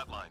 hotline.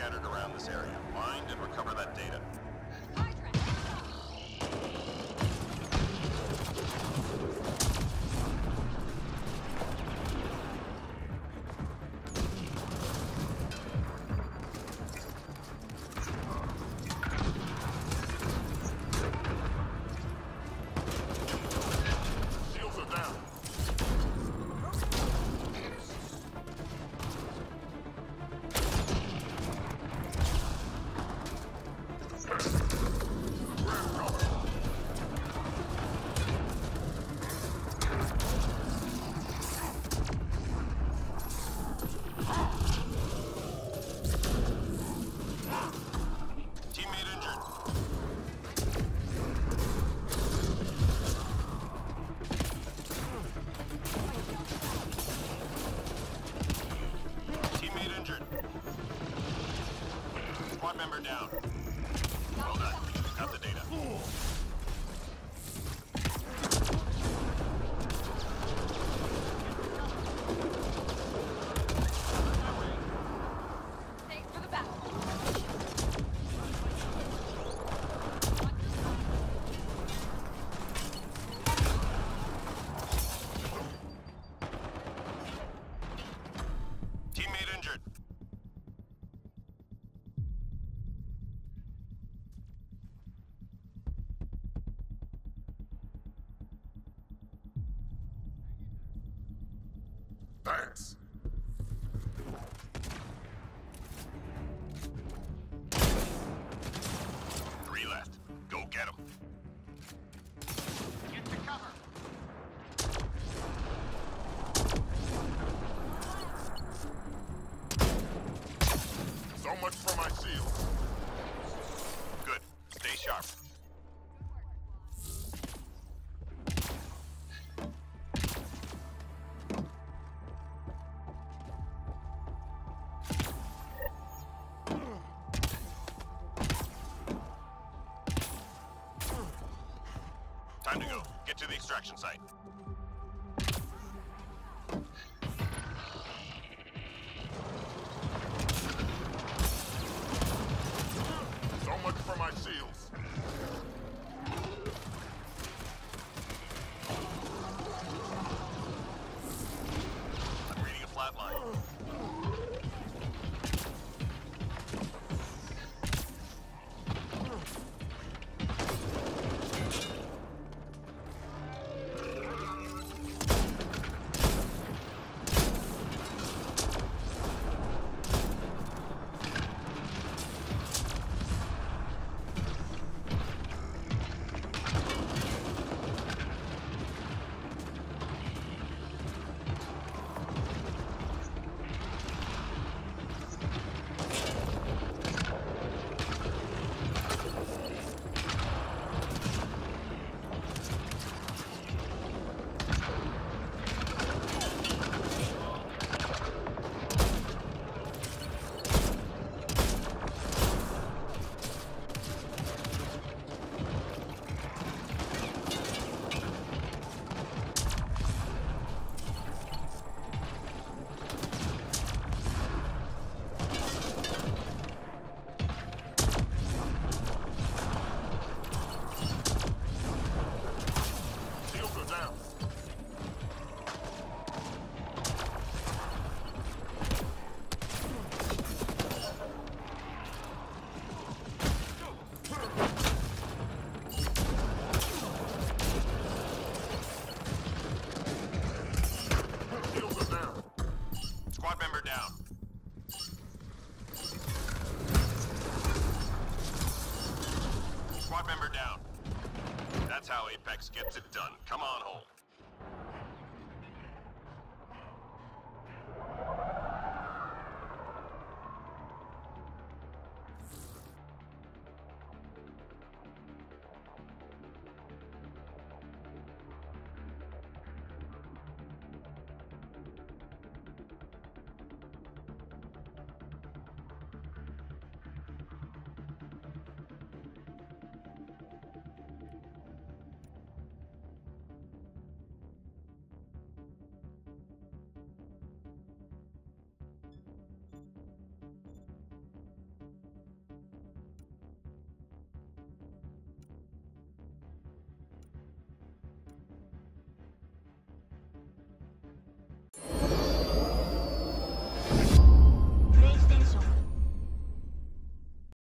scattered around this area. Find and recover that data. Squad member down. Well done. Got the data. Thanks. extraction site. So much for my shields. Reading a flatline. Apex gets it done.